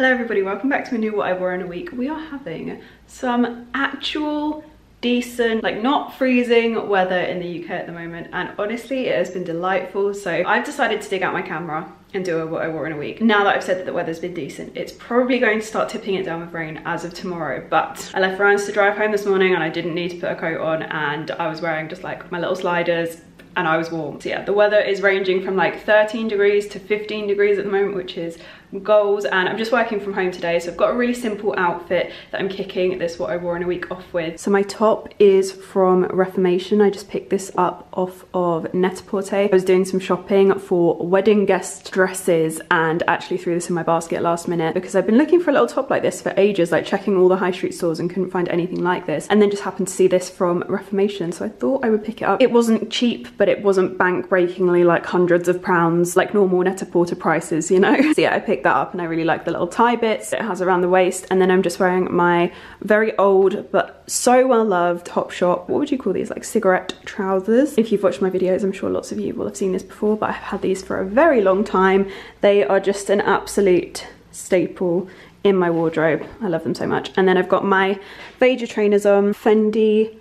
Hello everybody, welcome back to a new What I Wore in a Week. We are having some actual decent, like not freezing weather in the UK at the moment and honestly it has been delightful so I've decided to dig out my camera and do a what I wore in a week. Now that I've said that the weather's been decent, it's probably going to start tipping it down with rain as of tomorrow, but I left Ryan's to drive home this morning and I didn't need to put a coat on and I was wearing just like my little sliders, and I was warm. So yeah, the weather is ranging from like 13 degrees to 15 degrees at the moment, which is goals and I'm just working from home today so I've got a really simple outfit that I'm kicking this what I wore in a week off with. So my top is from Reformation. I just picked this up off of Net-a-Porter. I was doing some shopping for wedding guest dresses and actually threw this in my basket last minute because I've been looking for a little top like this for ages like checking all the high street stores and couldn't find anything like this and then just happened to see this from Reformation so I thought I would pick it up. It wasn't cheap but it wasn't bank breakingly like hundreds of pounds like normal Net-a-Porter prices you know. so yeah I picked picked that up and I really like the little tie bits it has around the waist. And then I'm just wearing my very old but so well loved Topshop what would you call these like cigarette trousers? If you've watched my videos I'm sure lots of you will have seen this before but I've had these for a very long time. They are just an absolute staple in my wardrobe. I love them so much. And then I've got my Veja trainers on Fendi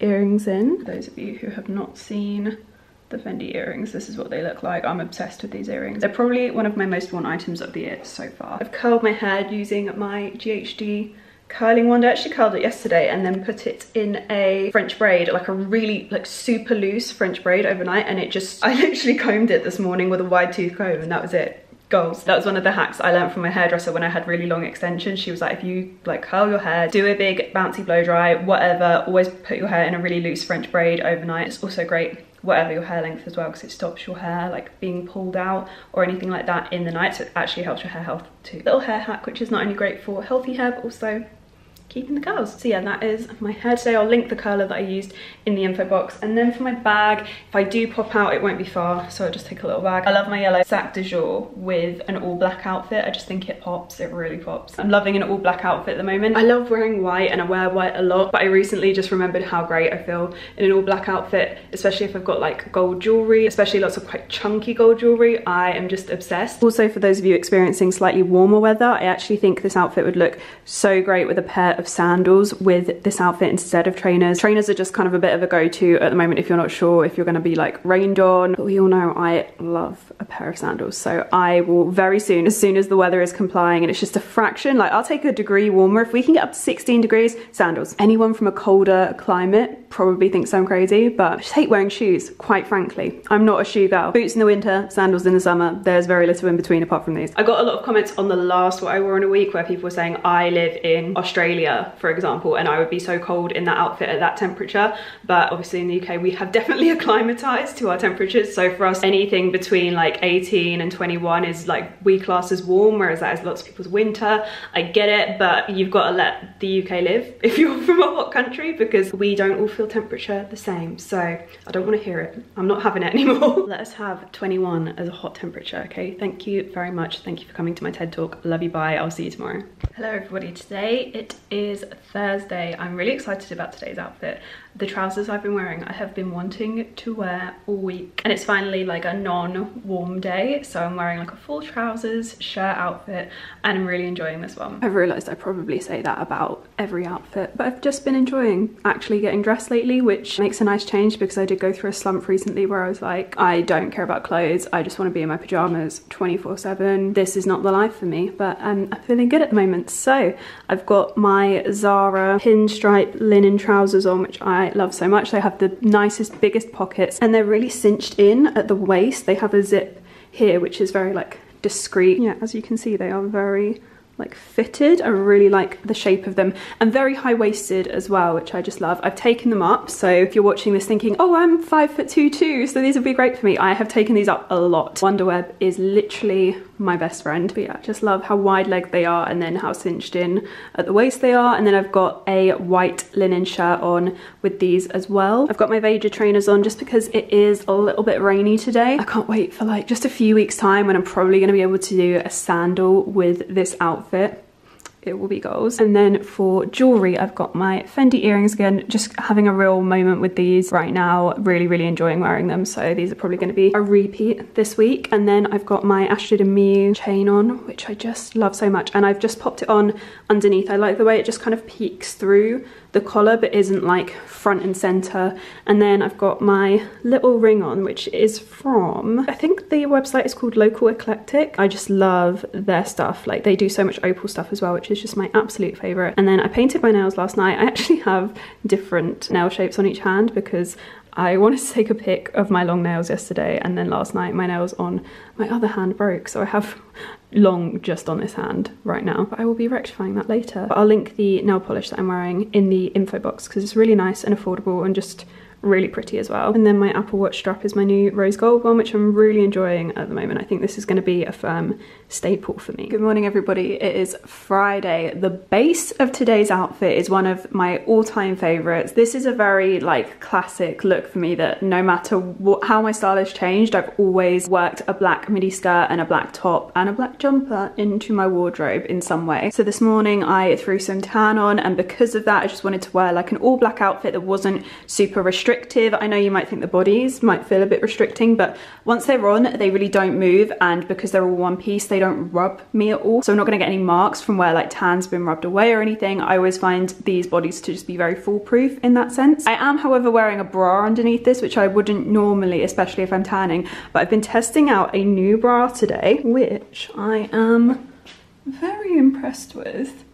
earrings in. Those of you who have not seen the Fendi earrings. This is what they look like. I'm obsessed with these earrings. They're probably one of my most worn items of the year so far. I've curled my hair using my GHD curling wand. I actually curled it yesterday and then put it in a French braid, like a really like super loose French braid overnight. And it just, I literally combed it this morning with a wide tooth comb and that was it goals. That was one of the hacks I learned from my hairdresser when I had really long extensions. She was like, if you like curl your hair, do a big bouncy blow dry, whatever, always put your hair in a really loose French braid overnight. It's also great whatever your hair length as well because it stops your hair like being pulled out or anything like that in the night so it actually helps your hair health too. Little hair hack which is not only great for healthy hair but also keeping the curls. So yeah, that is my hair today. I'll link the curler that I used in the info box. And then for my bag, if I do pop out, it won't be far. So I'll just take a little bag. I love my yellow sac de jour with an all black outfit. I just think it pops, it really pops. I'm loving an all black outfit at the moment. I love wearing white and I wear white a lot, but I recently just remembered how great I feel in an all black outfit, especially if I've got like gold jewelry, especially lots of quite chunky gold jewelry. I am just obsessed. Also for those of you experiencing slightly warmer weather, I actually think this outfit would look so great with a pair of sandals with this outfit instead of trainers. Trainers are just kind of a bit of a go-to at the moment if you're not sure if you're going to be like rained on. But we all know I love a pair of sandals. So I will very soon, as soon as the weather is complying and it's just a fraction, like I'll take a degree warmer. If we can get up to 16 degrees, sandals. Anyone from a colder climate probably thinks I'm crazy, but I just hate wearing shoes, quite frankly. I'm not a shoe girl. Boots in the winter, sandals in the summer. There's very little in between apart from these. I got a lot of comments on the last what I wore in a week where people were saying I live in Australia, for example, and I would be so cold in that outfit at that temperature. But obviously in the UK, we have definitely acclimatized to our temperatures. So for us, anything between like 18 and 21 is like we class as warm, whereas that is lots of people's winter. I get it, but you've got to let the UK live if you're from a hot country because we don't all feel temperature the same. So I don't want to hear it. I'm not having it anymore. Let us have 21 as a hot temperature, okay? Thank you very much. Thank you for coming to my TED Talk. Love you, bye. I'll see you tomorrow. Hello everybody. Today it is Thursday. I'm really excited about today's outfit. The trousers I've been wearing I have been wanting to wear all week. And it's finally like a non-warm day so I'm wearing like a full trousers shirt outfit and I'm really enjoying this one. I've realised I probably say that about every outfit but I've just been enjoying actually getting dressed lately which makes a nice change because I did go through a slump recently where I was like I don't care about clothes. I just want to be in my pyjamas 24 7 this is not the life for me but um, I'm feeling good at the moment. So I've got my Zara pinstripe linen trousers on which I love so much. They have the nicest, biggest pockets and they're really cinched in at the waist. They have a zip here, which is very like discreet. Yeah, as you can see, they are very like fitted. I really like the shape of them and very high-waisted as well, which I just love. I've taken them up. So if you're watching this thinking, oh, I'm five foot two too, so these would be great for me. I have taken these up a lot. Wundaweb is literally my best friend. But yeah, just love how wide leg they are and then how cinched in at the waist they are. And then I've got a white linen shirt on with these as well. I've got my Veja trainers on just because it is a little bit rainy today. I can't wait for like just a few weeks time when I'm probably gonna be able to do a sandal with this outfit it will be goals. And then for jewellery, I've got my Fendi earrings again, just having a real moment with these right now, really, really enjoying wearing them. So these are probably gonna be a repeat this week. And then I've got my Astrid and Miyu chain on, which I just love so much. And I've just popped it on underneath. I like the way it just kind of peeks through the collar but isn't like front and center. And then I've got my little ring on which is from I think the website is called Local Eclectic. I just love their stuff. Like they do so much opal stuff as well which is just my absolute favorite. And then I painted my nails last night. I actually have different nail shapes on each hand because I wanted to take a pic of my long nails yesterday and then last night my nails on my other hand broke. So I have long just on this hand right now but I will be rectifying that later. But I'll link the nail polish that I'm wearing in the info box because it's really nice and affordable and just really pretty as well. And then my Apple Watch strap is my new rose gold one, which I'm really enjoying at the moment. I think this is gonna be a firm staple for me. Good morning, everybody. It is Friday. The base of today's outfit is one of my all-time favorites. This is a very like classic look for me that no matter what, how my style has changed, I've always worked a black midi skirt and a black top and a black jumper into my wardrobe in some way. So this morning I threw some tan on and because of that, I just wanted to wear like an all black outfit that wasn't super restricted restrictive. I know you might think the bodies might feel a bit restricting, but once they're on, they really don't move. And because they're all one piece, they don't rub me at all. So I'm not gonna get any marks from where like tan's been rubbed away or anything. I always find these bodies to just be very foolproof in that sense. I am, however, wearing a bra underneath this, which I wouldn't normally, especially if I'm tanning. But I've been testing out a new bra today, which I am very impressed with.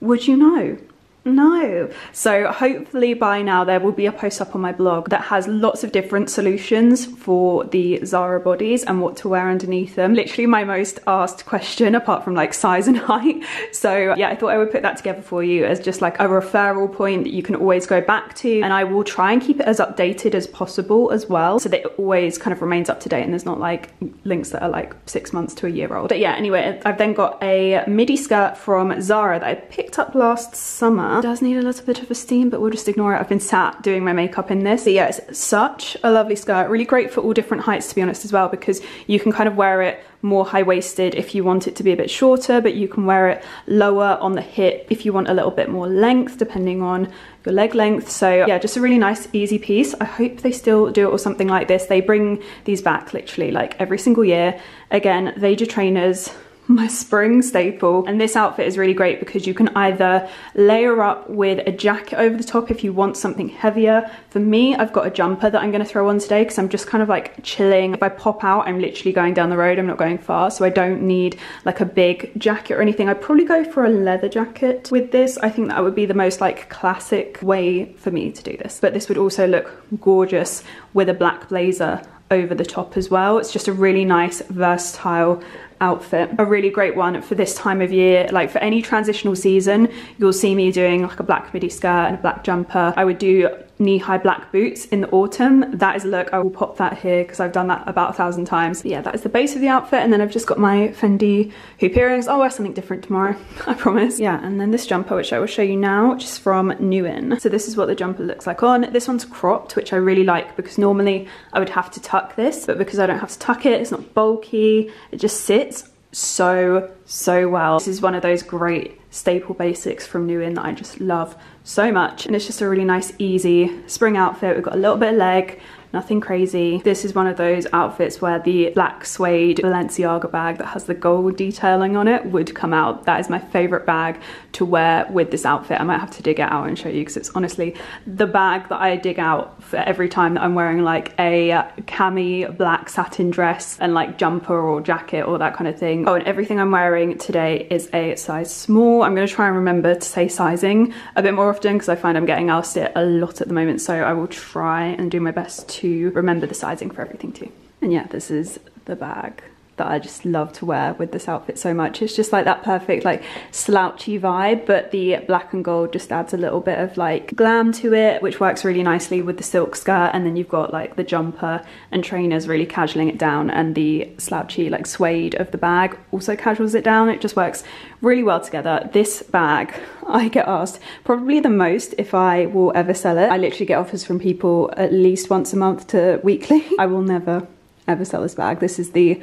Would you know? No. So hopefully by now there will be a post up on my blog that has lots of different solutions for the Zara bodies and what to wear underneath them. Literally my most asked question apart from like size and height. So yeah, I thought I would put that together for you as just like a referral point that you can always go back to. And I will try and keep it as updated as possible as well so that it always kind of remains up to date and there's not like links that are like six months to a year old. But yeah, anyway, I've then got a midi skirt from Zara that I picked up last summer does need a little bit of a steam, but we'll just ignore it. I've been sat doing my makeup in this. But yeah, it's such a lovely skirt. Really great for all different heights, to be honest, as well, because you can kind of wear it more high-waisted if you want it to be a bit shorter, but you can wear it lower on the hip if you want a little bit more length, depending on your leg length. So yeah, just a really nice, easy piece. I hope they still do it or something like this. They bring these back literally like every single year. Again, Veja trainers, my spring staple. And this outfit is really great because you can either layer up with a jacket over the top if you want something heavier. For me, I've got a jumper that I'm gonna throw on today because I'm just kind of like chilling. If I pop out, I'm literally going down the road, I'm not going far, so I don't need like a big jacket or anything. I'd probably go for a leather jacket with this. I think that would be the most like classic way for me to do this. But this would also look gorgeous with a black blazer over the top as well. It's just a really nice, versatile outfit. A really great one for this time of year, like for any transitional season, you'll see me doing like a black midi skirt and a black jumper. I would do knee-high black boots in the autumn. That is a look, I will pop that here because I've done that about a thousand times. But yeah, that is the base of the outfit and then I've just got my Fendi hoop earrings. I'll wear something different tomorrow, I promise. Yeah, and then this jumper, which I will show you now, which is from Nuin. So this is what the jumper looks like on. This one's cropped, which I really like because normally I would have to tuck this, but because I don't have to tuck it, it's not bulky, it just sits so, so well. This is one of those great staple basics from Nuin that I just love so much. And it's just a really nice, easy spring outfit. We've got a little bit of leg, nothing crazy. This is one of those outfits where the black suede Balenciaga bag that has the gold detailing on it would come out. That is my favorite bag to wear with this outfit. I might have to dig it out and show you because it's honestly the bag that I dig out for every time that I'm wearing like a cami black satin dress and like jumper or jacket or that kind of thing. Oh, and everything I'm wearing today is a size small. I'm gonna try and remember to say sizing a bit more often because I find I'm getting asked it a lot at the moment. So I will try and do my best to remember the sizing for everything too. And yeah, this is the bag that I just love to wear with this outfit so much. It's just like that perfect like slouchy vibe, but the black and gold just adds a little bit of like glam to it, which works really nicely with the silk skirt. And then you've got like the jumper and trainers really casualing it down and the slouchy like suede of the bag also casuals it down. It just works really well together. This bag, I get asked probably the most if I will ever sell it. I literally get offers from people at least once a month to weekly. I will never ever sell this bag. This is the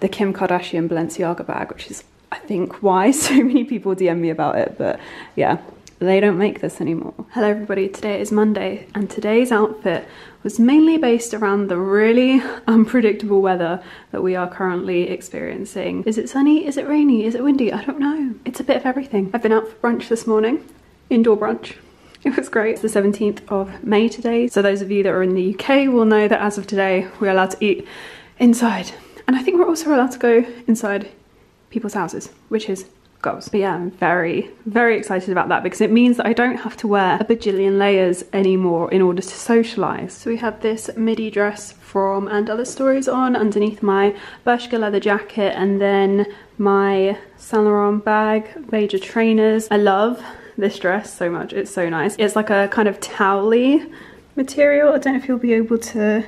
the Kim Kardashian Balenciaga bag, which is I think why so many people DM me about it, but yeah, they don't make this anymore. Hello everybody, today is Monday and today's outfit was mainly based around the really unpredictable weather that we are currently experiencing. Is it sunny? Is it rainy? Is it windy? I don't know. It's a bit of everything. I've been out for brunch this morning, indoor brunch. It was great. It's the 17th of May today. So those of you that are in the UK will know that as of today, we're allowed to eat inside. And I think we're also allowed to go inside people's houses, which is goals. But yeah, I'm very, very excited about that because it means that I don't have to wear a bajillion layers anymore in order to socialise. So we have this midi dress from And Other Stories on underneath my Bershka leather jacket and then my Saint Laurent bag, Veja trainers. I love this dress so much, it's so nice. It's like a kind of towely material. I don't know if you'll be able to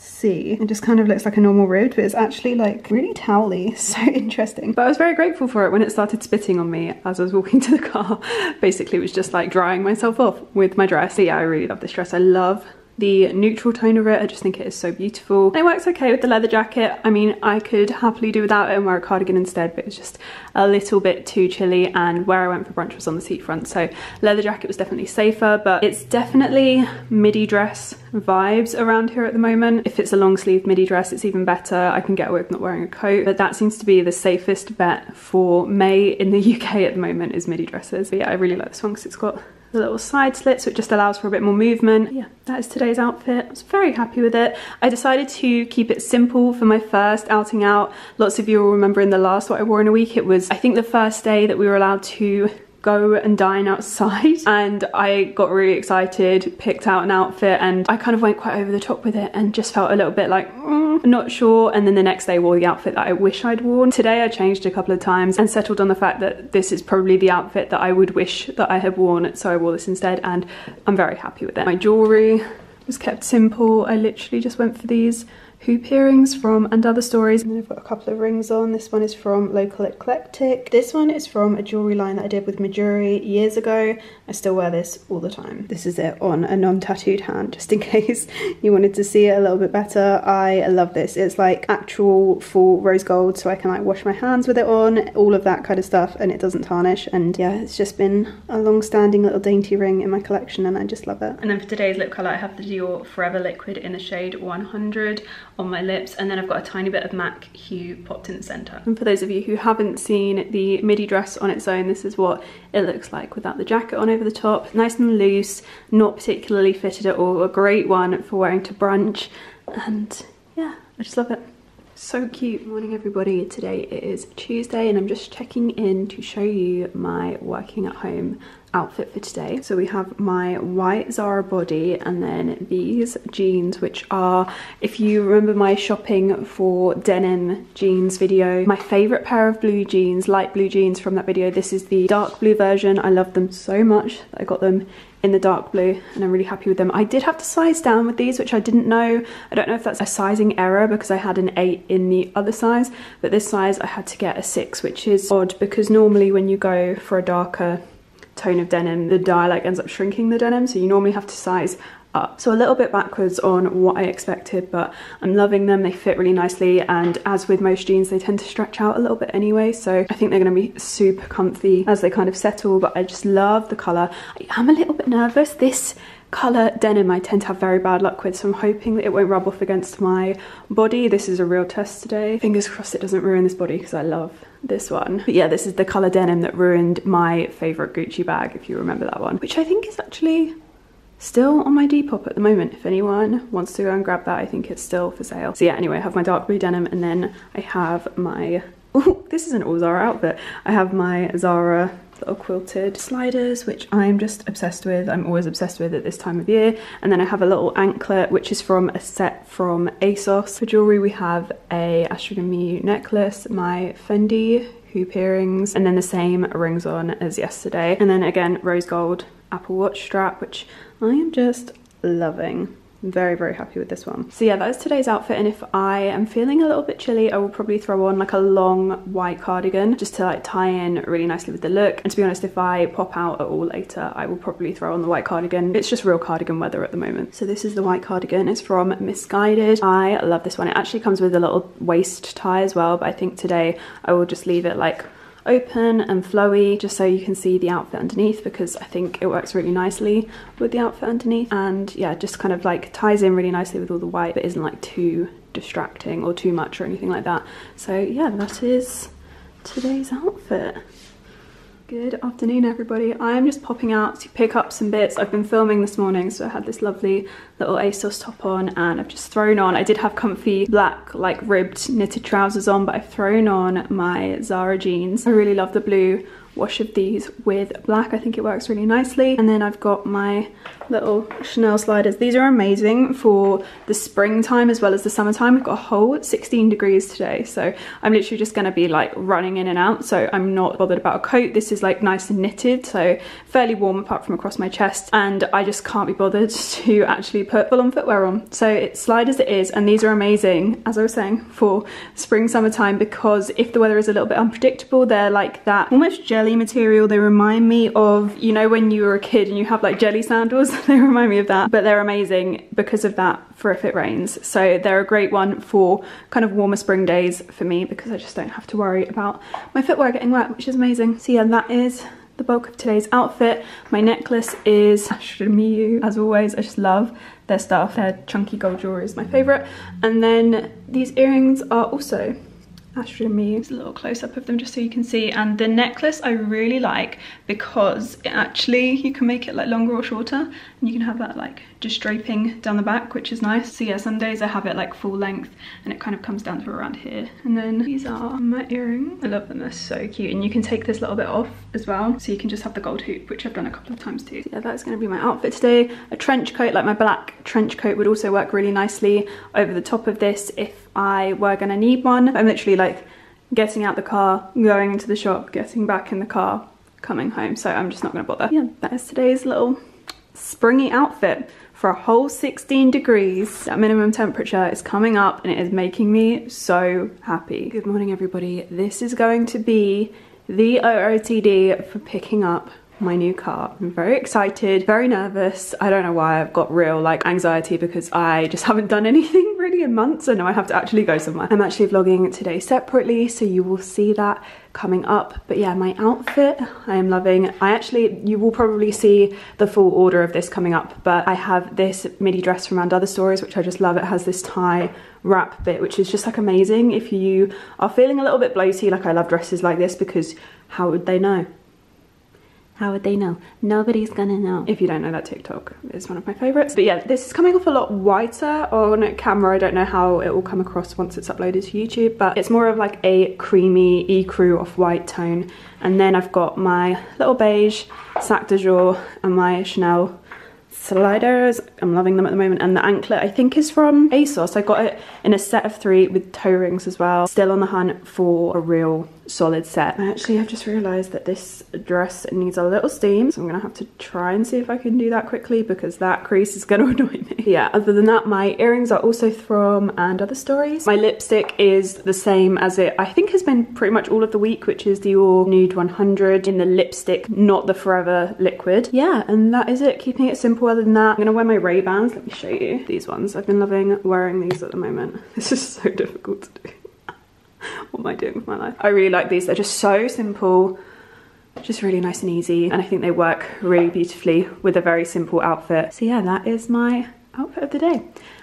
see. It just kind of looks like a normal road, but it's actually like really towely. So interesting. But I was very grateful for it when it started spitting on me as I was walking to the car. Basically, it was just like drying myself off with my dress. So yeah, I really love this dress. I love the neutral tone of it. I just think it is so beautiful. And It works okay with the leather jacket. I mean, I could happily do without it and wear a cardigan instead, but it's just a little bit too chilly and where I went for brunch was on the seafront. So leather jacket was definitely safer, but it's definitely midi dress vibes around here at the moment. If it's a long sleeve midi dress, it's even better. I can get away with not wearing a coat, but that seems to be the safest bet for May in the UK at the moment is midi dresses. But yeah, I really like this one because it's got the little side slit so it just allows for a bit more movement. Yeah, that is today's outfit. I was very happy with it. I decided to keep it simple for my first outing out. Lots of you will remember in the last what I wore in a week, it was I think the first day that we were allowed to go and dine outside and I got really excited, picked out an outfit and I kind of went quite over the top with it and just felt a little bit like, mm, not sure. And then the next day wore the outfit that I wish I'd worn. Today I changed a couple of times and settled on the fact that this is probably the outfit that I would wish that I had worn. So I wore this instead and I'm very happy with it. My jewellery was kept simple. I literally just went for these hoop earrings from And Other Stories. And then I've got a couple of rings on. This one is from Local Eclectic. This one is from a jewellery line that I did with Mejuri years ago. I still wear this all the time. This is it on a non-tattooed hand, just in case you wanted to see it a little bit better. I love this. It's like actual full rose gold, so I can like wash my hands with it on, all of that kind of stuff, and it doesn't tarnish. And yeah, it's just been a long-standing little dainty ring in my collection, and I just love it. And then for today's lip colour, I have the Dior Forever Liquid in the shade 100 on my lips and then I've got a tiny bit of MAC hue popped in the centre. And for those of you who haven't seen the midi dress on its own, this is what it looks like without the jacket on over the top. Nice and loose, not particularly fitted at all, a great one for wearing to brunch and yeah, I just love it. So cute. Morning everybody. Today is Tuesday and I'm just checking in to show you my working at home outfit for today. So we have my white Zara body and then these jeans which are, if you remember my shopping for denim jeans video, my favourite pair of blue jeans, light blue jeans from that video. This is the dark blue version. I love them so much that I got them in the dark blue and I'm really happy with them. I did have to size down with these which I didn't know. I don't know if that's a sizing error because I had an 8 in the other size but this size I had to get a 6 which is odd because normally when you go for a darker tone of denim, the dye like ends up shrinking the denim. So you normally have to size up. So a little bit backwards on what I expected, but I'm loving them. They fit really nicely. And as with most jeans, they tend to stretch out a little bit anyway. So I think they're gonna be super comfy as they kind of settle, but I just love the color. I am a little bit nervous. This color denim I tend to have very bad luck with so I'm hoping that it won't rub off against my body. This is a real test today. Fingers crossed it doesn't ruin this body because I love this one. But yeah this is the color denim that ruined my favorite Gucci bag if you remember that one which I think is actually still on my Depop at the moment. If anyone wants to go and grab that I think it's still for sale. So yeah anyway I have my dark blue denim and then I have my oh this is an all Zara outfit. I have my Zara little quilted sliders, which I'm just obsessed with. I'm always obsessed with at this time of year. And then I have a little anklet, which is from a set from ASOS. For jewelry, we have a Astronomy necklace, my Fendi hoop earrings, and then the same rings on as yesterday. And then again, rose gold Apple Watch strap, which I am just loving. Very, very happy with this one. So yeah, that is today's outfit. And if I am feeling a little bit chilly, I will probably throw on like a long white cardigan just to like tie in really nicely with the look. And to be honest, if I pop out at all later, I will probably throw on the white cardigan. It's just real cardigan weather at the moment. So this is the white cardigan. It's from Missguided I love this one. It actually comes with a little waist tie as well, but I think today I will just leave it like open and flowy just so you can see the outfit underneath because I think it works really nicely with the outfit underneath. And yeah just kind of like ties in really nicely with all the white but isn't like too distracting or too much or anything like that. So yeah that is today's outfit Good afternoon everybody. I'm just popping out to pick up some bits. I've been filming this morning so I had this lovely little ASOS top on and I've just thrown on, I did have comfy black like ribbed knitted trousers on but I've thrown on my Zara jeans. I really love the blue wash of these with black. I think it works really nicely. And then I've got my little Chanel sliders. These are amazing for the springtime as well as the summertime. We've got a whole 16 degrees today. So I'm literally just gonna be like running in and out. So I'm not bothered about a coat. This is like nice and knitted. So fairly warm apart from across my chest. And I just can't be bothered to actually put full on footwear on. So it's sliders it is. And these are amazing, as I was saying, for spring, summertime, because if the weather is a little bit unpredictable, they're like that almost jelly material. They remind me of, you know, when you were a kid and you have like jelly sandals they remind me of that. But they're amazing because of that for if it rains. So they're a great one for kind of warmer spring days for me because I just don't have to worry about my footwear getting wet, which is amazing. So yeah, that is the bulk of today's outfit. My necklace is Ashton as always. I just love their stuff. Their chunky gold jewelry is my favourite. And then these earrings are also Astrid Miyu. It's a little close-up of them just so you can see. And the necklace I really like because it actually, you can make it like longer or shorter. And you can have that like just draping down the back, which is nice. So yeah, some days I have it like full length and it kind of comes down to around here. And then these are my earrings. I love them, they're so cute. And you can take this little bit off as well. So you can just have the gold hoop, which I've done a couple of times too. So yeah, that's gonna be my outfit today. A trench coat, like my black trench coat would also work really nicely over the top of this if I were gonna need one. I'm literally like getting out the car, going into the shop, getting back in the car, coming home. So I'm just not gonna bother. Yeah, that is today's little springy outfit for a whole 16 degrees. That minimum temperature is coming up and it is making me so happy. Good morning everybody. This is going to be the OOTD for picking up my new car. I'm very excited, very nervous. I don't know why I've got real like anxiety because I just haven't done anything in months and now I have to actually go somewhere. I'm actually vlogging today separately so you will see that coming up. But yeah my outfit I am loving. I actually you will probably see the full order of this coming up but I have this midi dress from & Other Stories which I just love. It has this tie wrap bit which is just like amazing if you are feeling a little bit bloaty like I love dresses like this because how would they know how would they know? Nobody's gonna know. If you don't know that TikTok is one of my favorites. But yeah, this is coming off a lot whiter on camera. I don't know how it will come across once it's uploaded to YouTube, but it's more of like a creamy ecru off-white tone. And then I've got my little beige sac de jour and my Chanel sliders. I'm loving them at the moment. And the anklet I think is from ASOS. I got it in a set of three with toe rings as well. Still on the hunt for a real solid set. I Actually, I've just realised that this dress needs a little steam. So I'm gonna have to try and see if I can do that quickly because that crease is gonna annoy me. yeah, other than that, my earrings are also from & Other Stories. My lipstick is the same as it, I think has been pretty much all of the week, which is Dior Nude 100 in the lipstick, not the Forever liquid. Yeah, and that is it, keeping it simple other than that. I'm gonna wear my Ray-Bans, let me show you these ones. I've been loving wearing these at the moment. This is so difficult to do what am I doing with my life? I really like these. They're just so simple, just really nice and easy. And I think they work really beautifully with a very simple outfit. So yeah, that is my outfit of the day.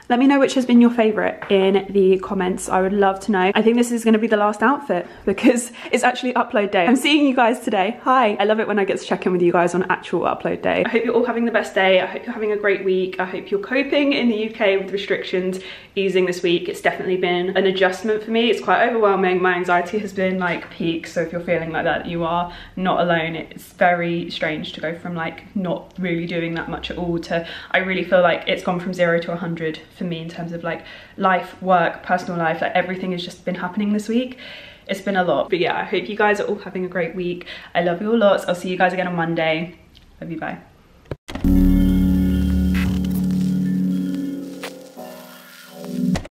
Let me know which has been your favorite in the comments. I would love to know. I think this is gonna be the last outfit because it's actually upload day. I'm seeing you guys today. Hi. I love it when I get to check in with you guys on actual upload day. I hope you're all having the best day. I hope you're having a great week. I hope you're coping in the UK with restrictions easing this week. It's definitely been an adjustment for me. It's quite overwhelming. My anxiety has been like peak. So if you're feeling like that, you are not alone. It's very strange to go from like not really doing that much at all to I really feel like it's gone from zero to 100 for me in terms of like life, work, personal life, like everything has just been happening this week. It's been a lot. But yeah, I hope you guys are all having a great week. I love you all lots. I'll see you guys again on Monday. Love you, bye.